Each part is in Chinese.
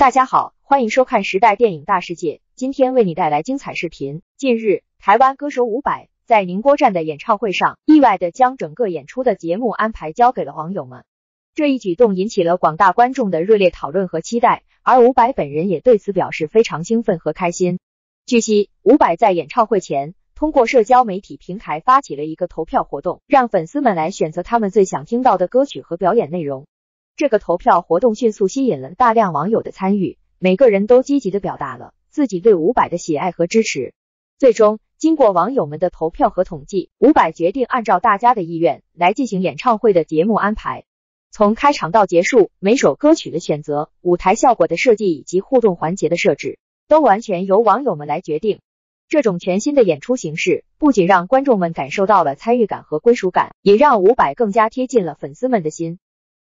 大家好，欢迎收看时代电影大世界。今天为你带来精彩视频。近日，台湾歌手伍佰在宁波站的演唱会上，意外的将整个演出的节目安排交给了网友们。这一举动引起了广大观众的热烈讨论和期待，而伍佰本人也对此表示非常兴奋和开心。据悉，伍佰在演唱会前通过社交媒体平台发起了一个投票活动，让粉丝们来选择他们最想听到的歌曲和表演内容。这个投票活动迅速吸引了大量网友的参与，每个人都积极的表达了自己对伍佰的喜爱和支持。最终，经过网友们的投票和统计，伍佰决定按照大家的意愿来进行演唱会的节目安排。从开场到结束，每首歌曲的选择、舞台效果的设计以及互动环节的设置，都完全由网友们来决定。这种全新的演出形式，不仅让观众们感受到了参与感和归属感，也让伍佰更加贴近了粉丝们的心。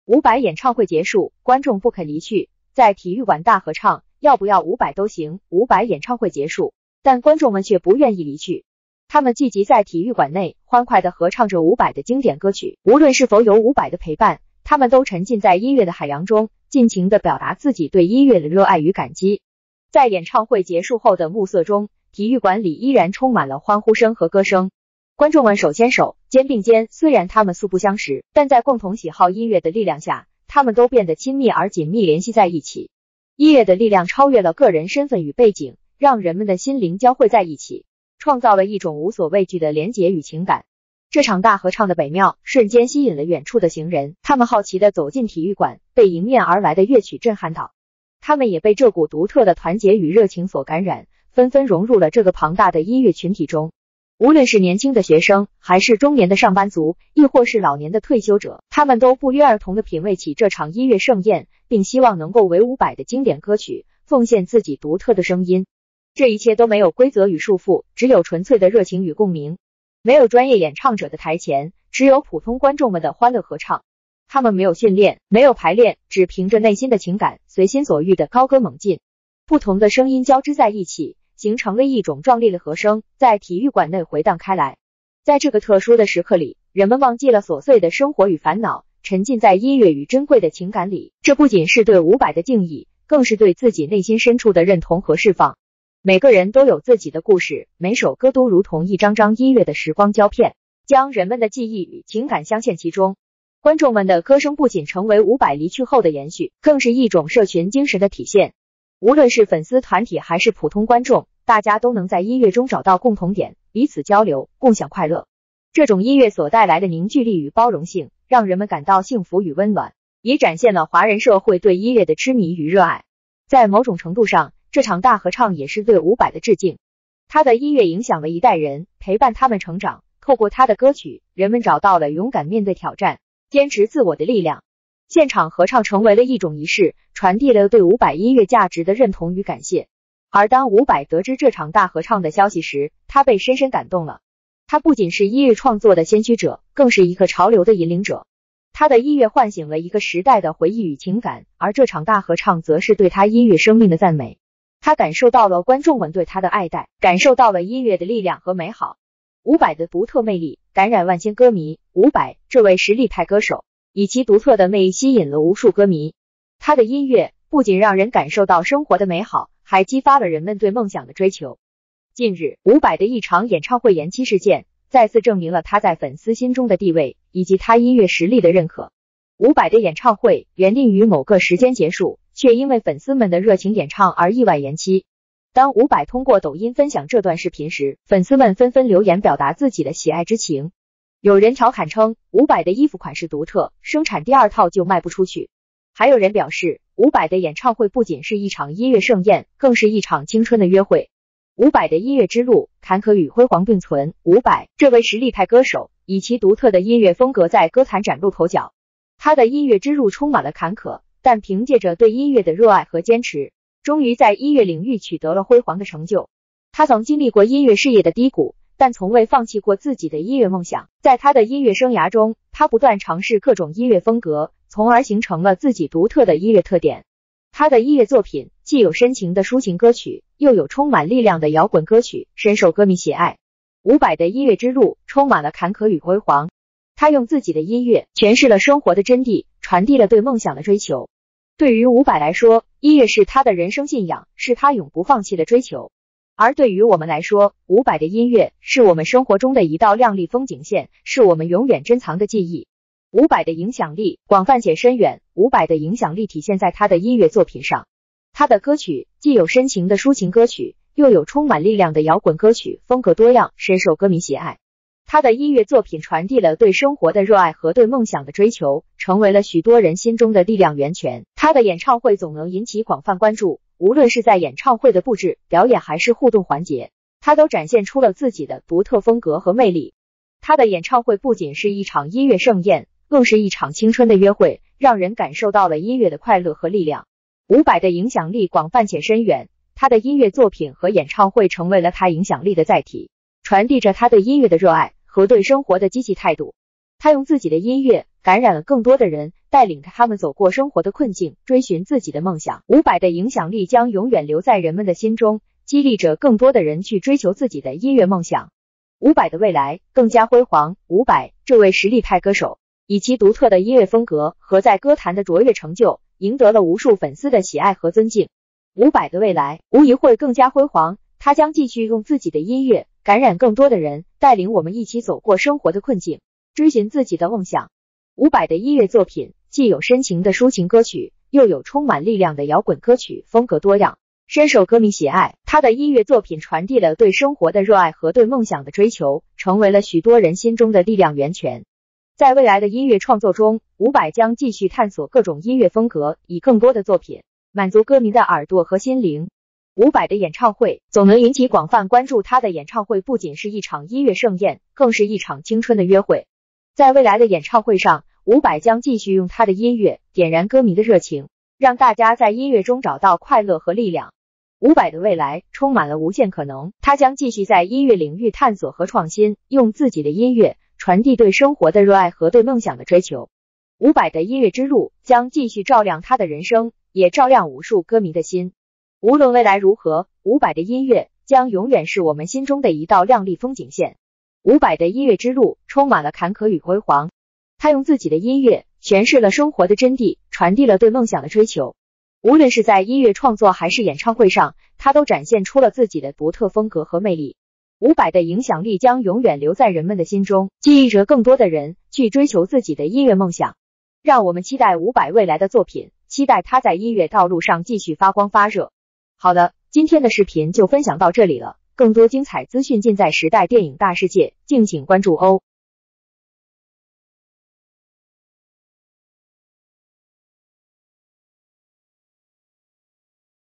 伍佰演唱会结束，观众不肯离去，在体育馆大合唱，要不要伍佰都行。伍佰演唱会结束，但观众们却不愿意离去，他们聚集在体育馆内，欢快的合唱着伍佰的经典歌曲。无论是否有伍佰的陪伴，他们都沉浸在音乐的海洋中，尽情的表达自己对音乐的热爱与感激。在演唱会结束后的暮色中，体育馆里依然充满了欢呼声和歌声。观众们手牵手、肩并肩，虽然他们素不相识，但在共同喜好音乐的力量下，他们都变得亲密而紧密联系在一起。音乐的力量超越了个人身份与背景，让人们的心灵交汇在一起，创造了一种无所畏惧的连结与情感。这场大合唱的美妙，瞬间吸引了远处的行人，他们好奇的走进体育馆，被迎面而来的乐曲震撼到，他们也被这股独特的团结与热情所感染，纷纷融入了这个庞大的音乐群体中。无论是年轻的学生，还是中年的上班族，亦或是老年的退休者，他们都不约而同的品味起这场音乐盛宴，并希望能够为伍佰的经典歌曲奉献自己独特的声音。这一切都没有规则与束缚，只有纯粹的热情与共鸣。没有专业演唱者的台前，只有普通观众们的欢乐合唱。他们没有训练，没有排练，只凭着内心的情感，随心所欲的高歌猛进。不同的声音交织在一起。形成了一种壮丽的和声，在体育馆内回荡开来。在这个特殊的时刻里，人们忘记了琐碎的生活与烦恼，沉浸在音乐与珍贵的情感里。这不仅是对伍佰的敬意，更是对自己内心深处的认同和释放。每个人都有自己的故事，每首歌都如同一张张音乐的时光胶片，将人们的记忆与情感镶嵌其中。观众们的歌声不仅成为伍佰离去后的延续，更是一种社群精神的体现。无论是粉丝团体还是普通观众，大家都能在音乐中找到共同点，彼此交流，共享快乐。这种音乐所带来的凝聚力与包容性，让人们感到幸福与温暖，也展现了华人社会对音乐的痴迷与热爱。在某种程度上，这场大合唱也是对伍佰的致敬。他的音乐影响了一代人，陪伴他们成长。透过他的歌曲，人们找到了勇敢面对挑战、坚持自我的力量。现场合唱成为了一种仪式，传递了对伍佰音乐价值的认同与感谢。而当伍佰得知这场大合唱的消息时，他被深深感动了。他不仅是音乐创作的先驱者，更是一个潮流的引领者。他的音乐唤醒了一个时代的回忆与情感，而这场大合唱则是对他音乐生命的赞美。他感受到了观众们对他的爱戴，感受到了音乐的力量和美好。伍佰的独特魅力感染万千歌迷。伍佰这位实力派歌手。以其独特的魅力吸引了无数歌迷，他的音乐不仅让人感受到生活的美好，还激发了人们对梦想的追求。近日，伍佰的一场演唱会延期事件，再次证明了他在粉丝心中的地位以及他音乐实力的认可。伍佰的演唱会原定于某个时间结束，却因为粉丝们的热情演唱而意外延期。当伍佰通过抖音分享这段视频时，粉丝们纷纷留言表达自己的喜爱之情。有人调侃称，伍佰的衣服款式独特，生产第二套就卖不出去。还有人表示，伍佰的演唱会不仅是一场音乐盛宴，更是一场青春的约会。伍佰的音乐之路，坎坷与辉煌并存。伍佰这位实力派歌手，以其独特的音乐风格在歌坛崭露头角。他的音乐之路充满了坎坷，但凭借着对音乐的热爱和坚持，终于在音乐领域取得了辉煌的成就。他曾经历过音乐事业的低谷。但从未放弃过自己的音乐梦想。在他的音乐生涯中，他不断尝试各种音乐风格，从而形成了自己独特的音乐特点。他的音乐作品既有深情的抒情歌曲，又有充满力量的摇滚歌曲，深受歌迷喜爱。伍佰的音乐之路充满了坎坷与辉煌，他用自己的音乐诠释了生活的真谛，传递了对梦想的追求。对于伍佰来说，音乐是他的人生信仰，是他永不放弃的追求。而对于我们来说，伍佰的音乐是我们生活中的一道亮丽风景线，是我们永远珍藏的记忆。伍佰的影响力广泛且深远，伍佰的影响力体现在他的音乐作品上。他的歌曲既有深情的抒情歌曲，又有充满力量的摇滚歌曲，风格多样，深受歌迷喜爱。他的音乐作品传递了对生活的热爱和对梦想的追求，成为了许多人心中的力量源泉。他的演唱会总能引起广泛关注。无论是在演唱会的布置、表演还是互动环节，他都展现出了自己的独特风格和魅力。他的演唱会不仅是一场音乐盛宴，更是一场青春的约会，让人感受到了音乐的快乐和力量。伍佰的影响力广泛且深远，他的音乐作品和演唱会成为了他影响力的载体，传递着他对音乐的热爱和对生活的积极态度。他用自己的音乐感染了更多的人。带领着他们走过生活的困境，追寻自己的梦想。伍佰的影响力将永远留在人们的心中，激励着更多的人去追求自己的音乐梦想。伍佰的未来更加辉煌。伍佰这位实力派歌手，以其独特的音乐风格和在歌坛的卓越成就，赢得了无数粉丝的喜爱和尊敬。伍佰的未来无疑会更加辉煌，他将继续用自己的音乐感染更多的人，带领我们一起走过生活的困境，追寻自己的梦想。伍佰的音乐作品。既有深情的抒情歌曲，又有充满力量的摇滚歌曲，风格多样，深受歌迷喜爱。他的音乐作品传递了对生活的热爱和对梦想的追求，成为了许多人心中的力量源泉。在未来的音乐创作中，伍佰将继续探索各种音乐风格，以更多的作品满足歌迷的耳朵和心灵。伍佰的演唱会总能引起广泛关注，他的演唱会不仅是一场音乐盛宴，更是一场青春的约会。在未来的演唱会上。伍佰将继续用他的音乐点燃歌迷的热情，让大家在音乐中找到快乐和力量。伍佰的未来充满了无限可能，他将继续在音乐领域探索和创新，用自己的音乐传递对生活的热爱和对梦想的追求。伍佰的音乐之路将继续照亮他的人生，也照亮无数歌迷的心。无论未来如何，伍佰的音乐将永远是我们心中的一道亮丽风景线。伍佰的音乐之路充满了坎坷与辉煌。他用自己的音乐诠释了生活的真谛，传递了对梦想的追求。无论是在音乐创作还是演唱会上，他都展现出了自己的独特风格和魅力。伍佰的影响力将永远留在人们的心中，激励着更多的人去追求自己的音乐梦想。让我们期待伍佰未来的作品，期待他在音乐道路上继续发光发热。好的，今天的视频就分享到这里了，更多精彩资讯尽在时代电影大世界，敬请关注哦。